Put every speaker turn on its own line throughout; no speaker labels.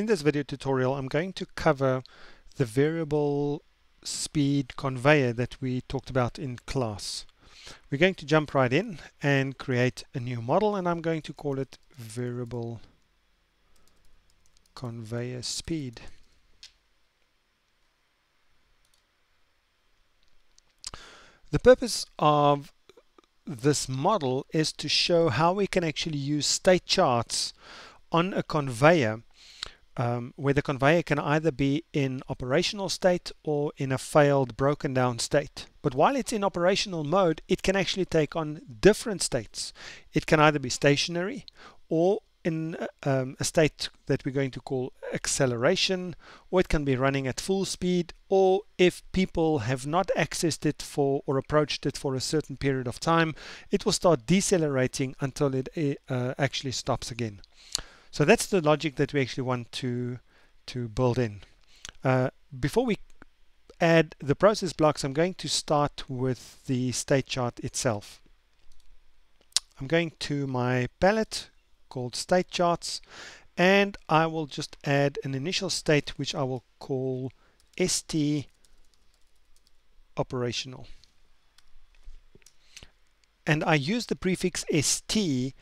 In this video tutorial I'm going to cover the variable speed conveyor that we talked about in class. We're going to jump right in and create a new model and I'm going to call it variable conveyor speed. The purpose of this model is to show how we can actually use state charts on a conveyor um, where the conveyor can either be in operational state or in a failed broken down state. But while it's in operational mode, it can actually take on different states. It can either be stationary or in um, a state that we're going to call acceleration, or it can be running at full speed, or if people have not accessed it for or approached it for a certain period of time, it will start decelerating until it uh, actually stops again. So that's the logic that we actually want to, to build in. Uh, before we add the process blocks, I'm going to start with the state chart itself. I'm going to my palette called state charts and I will just add an initial state which I will call ST operational. And I use the prefix ST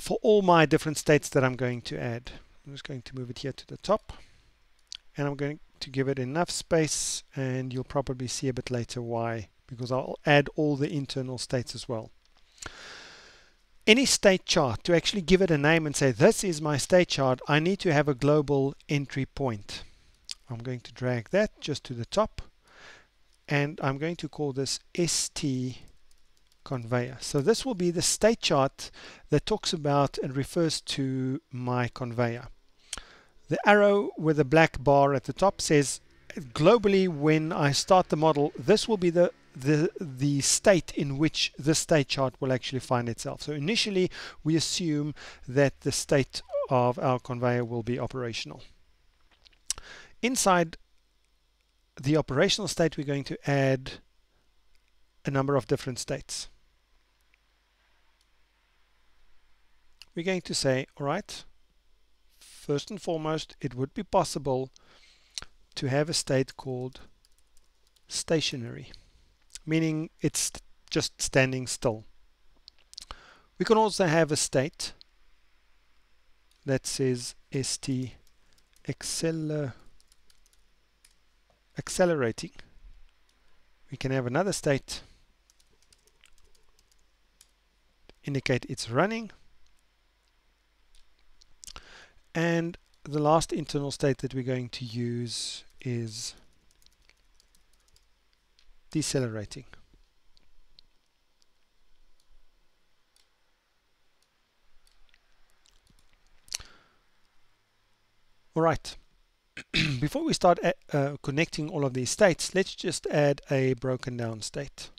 for all my different states that I'm going to add. I'm just going to move it here to the top and I'm going to give it enough space and you'll probably see a bit later why because I'll add all the internal states as well. Any state chart, to actually give it a name and say this is my state chart, I need to have a global entry point. I'm going to drag that just to the top and I'm going to call this ST conveyor. So this will be the state chart that talks about and refers to my conveyor. The arrow with the black bar at the top says globally when I start the model this will be the the the state in which the state chart will actually find itself. So initially we assume that the state of our conveyor will be operational. Inside the operational state we're going to add a number of different states. We're going to say, all right, first and foremost, it would be possible to have a state called stationary, meaning it's just standing still. We can also have a state that says st acceler accelerating. We can have another state indicate it's running and the last internal state that we're going to use is decelerating. All right. Before we start uh, connecting all of these states, let's just add a broken down state.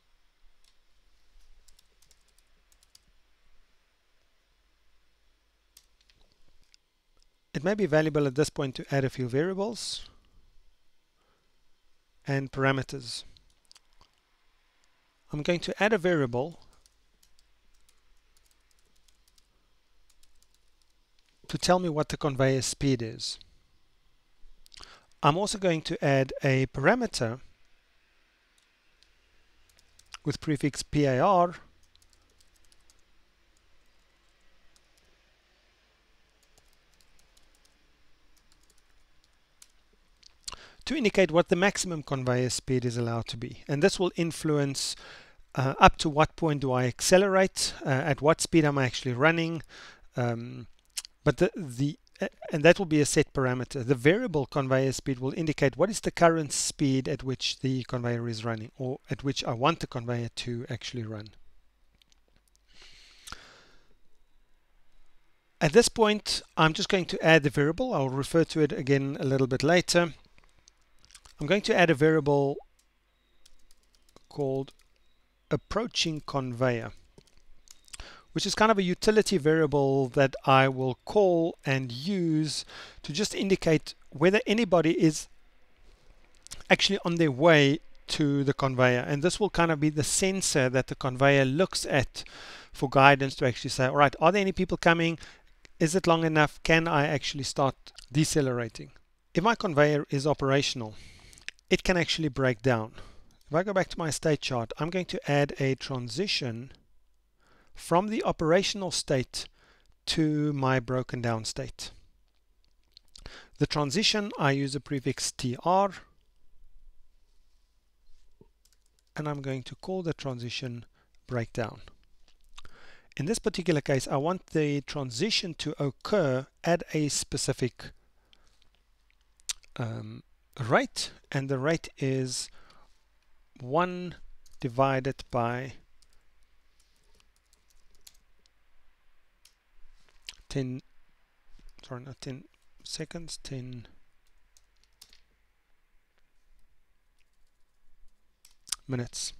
It may be valuable at this point to add a few variables and parameters. I'm going to add a variable to tell me what the conveyor speed is. I'm also going to add a parameter with prefix PAR to indicate what the maximum conveyor speed is allowed to be. And this will influence uh, up to what point do I accelerate, uh, at what speed am I actually running, um, but the, the and that will be a set parameter. The variable conveyor speed will indicate what is the current speed at which the conveyor is running or at which I want the conveyor to actually run. At this point, I'm just going to add the variable. I'll refer to it again a little bit later. I'm going to add a variable called approaching conveyor which is kind of a utility variable that I will call and use to just indicate whether anybody is actually on their way to the conveyor and this will kind of be the sensor that the conveyor looks at for guidance to actually say all right are there any people coming is it long enough? Can I actually start decelerating? If my conveyor is operational, it can actually break down. If I go back to my state chart, I'm going to add a transition from the operational state to my broken down state. The transition, I use a prefix tr, and I'm going to call the transition breakdown. In this particular case, I want the transition to occur at a specific um, rate, and the rate is 1 divided by 10, sorry, not 10 seconds, 10 minutes.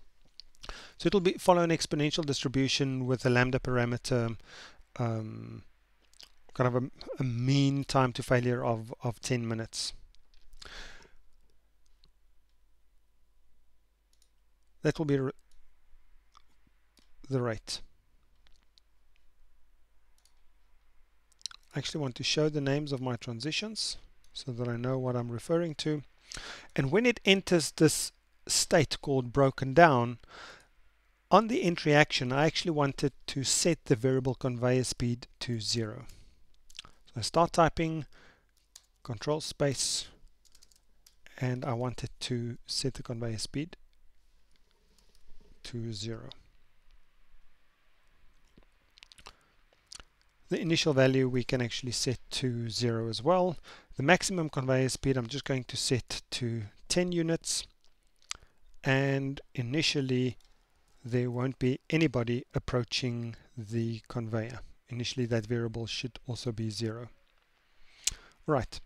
So it'll be follow an exponential distribution with a lambda parameter, um, kind of a, a, mean time to failure of, of 10 minutes. That will be the rate. I actually want to show the names of my transitions so that I know what I'm referring to. And when it enters this state called broken down, on the entry action, I actually wanted to set the variable conveyor speed to zero. So I start typing control space and I wanted to set the conveyor speed to zero. The initial value we can actually set to zero as well. The maximum conveyor speed I'm just going to set to 10 units and initially there won't be anybody approaching the conveyor. Initially that variable should also be zero. Right.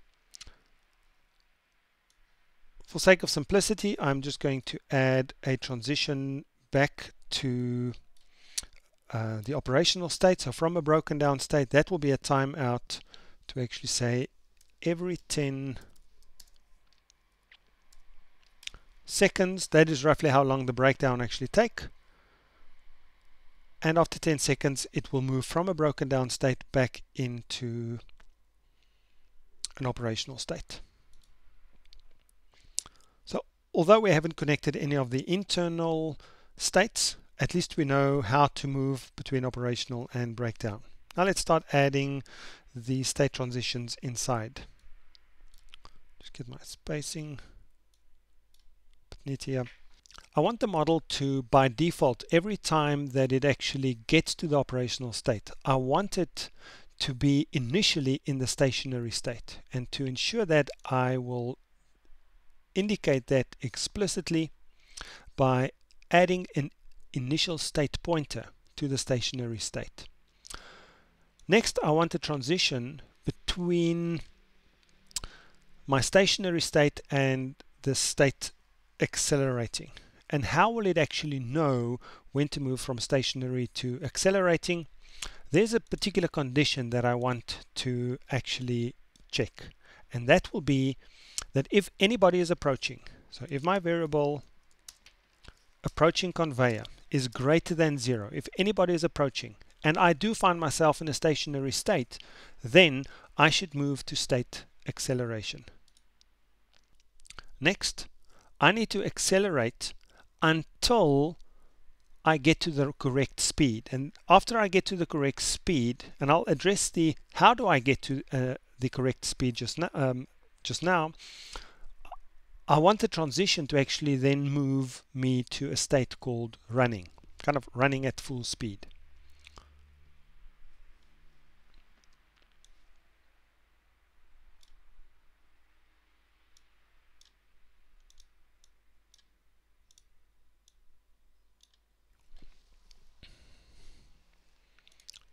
For sake of simplicity, I'm just going to add a transition back to uh, the operational state. So from a broken down state, that will be a timeout to actually say every 10 seconds, that is roughly how long the breakdown actually take and after 10 seconds it will move from a broken down state back into an operational state. So although we haven't connected any of the internal states, at least we know how to move between operational and breakdown. Now let's start adding the state transitions inside. Just get my spacing neat here. I want the model to, by default, every time that it actually gets to the operational state, I want it to be initially in the stationary state. And to ensure that, I will indicate that explicitly by adding an initial state pointer to the stationary state. Next, I want a transition between my stationary state and the state accelerating and how will it actually know when to move from stationary to accelerating? There's a particular condition that I want to actually check and that will be that if anybody is approaching so if my variable approaching conveyor is greater than zero if anybody is approaching and I do find myself in a stationary state then I should move to state acceleration next I need to accelerate until I get to the correct speed. And after I get to the correct speed, and I'll address the how do I get to uh, the correct speed just now, um, just now, I want the transition to actually then move me to a state called running, kind of running at full speed.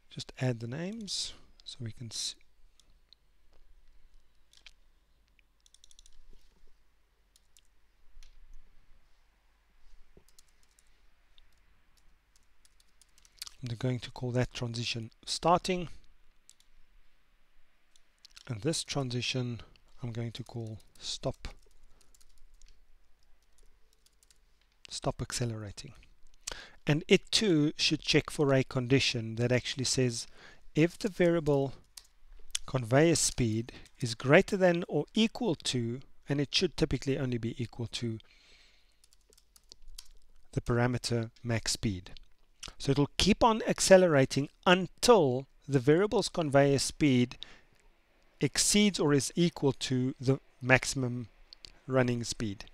just add the names so we can see I'm going to call that transition starting. And this transition I'm going to call stop. Stop accelerating. And it too should check for a condition that actually says if the variable conveyor speed is greater than or equal to, and it should typically only be equal to the parameter max speed. So it'll keep on accelerating until the variable's conveyor speed exceeds or is equal to the maximum running speed.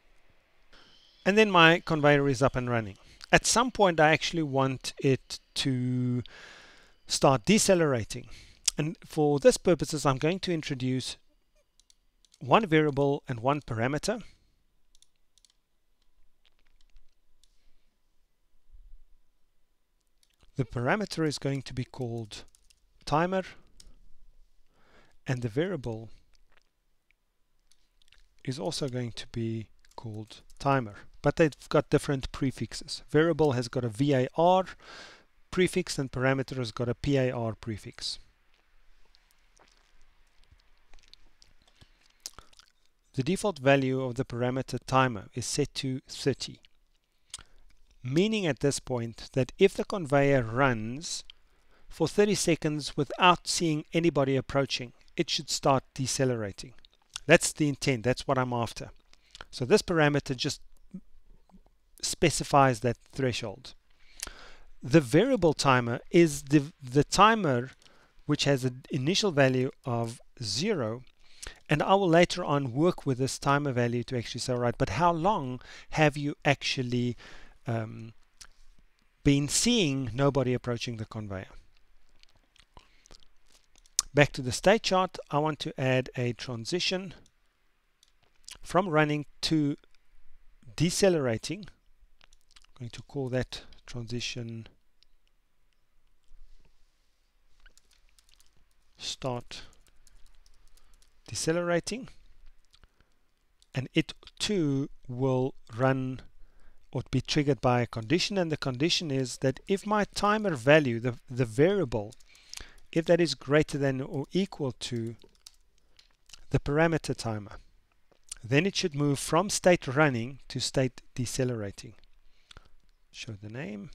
And then my conveyor is up and running. At some point I actually want it to start decelerating. And for this purposes I'm going to introduce one variable and one parameter. The parameter is going to be called timer and the variable is also going to be called timer. But they've got different prefixes. Variable has got a var prefix and parameter has got a par prefix. The default value of the parameter timer is set to 30 meaning at this point that if the conveyor runs for 30 seconds without seeing anybody approaching, it should start decelerating. That's the intent, that's what I'm after. So this parameter just specifies that threshold. The variable timer is the, the timer which has an initial value of zero and I will later on work with this timer value to actually say, all right, but how long have you actually um, been seeing nobody approaching the conveyor. Back to the state chart, I want to add a transition from running to decelerating. I'm going to call that transition start decelerating and it too will run or be triggered by a condition and the condition is that if my timer value the, the variable if that is greater than or equal to the parameter timer then it should move from state running to state decelerating. Show the name.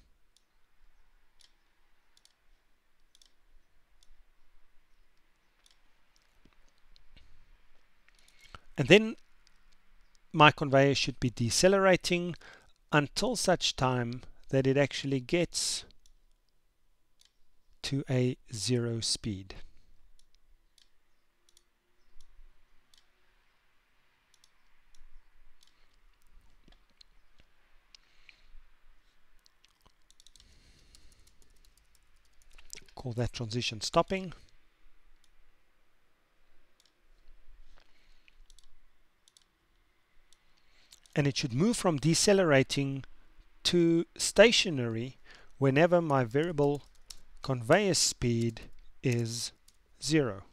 And then my conveyor should be decelerating until such time that it actually gets to a zero speed. Call that transition stopping. And it should move from decelerating to stationary whenever my variable conveyor speed is zero.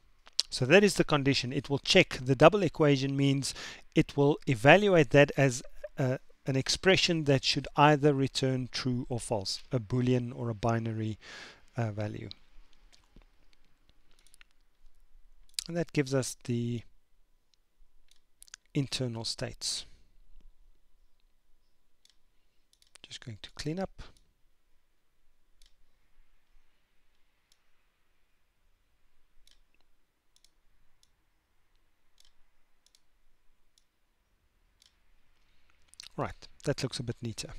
So that is the condition. It will check. The double equation means it will evaluate that as a, an expression that should either return true or false, a boolean or a binary uh, value. And that gives us the internal states. Just going to clean up. Right, that looks a bit neater.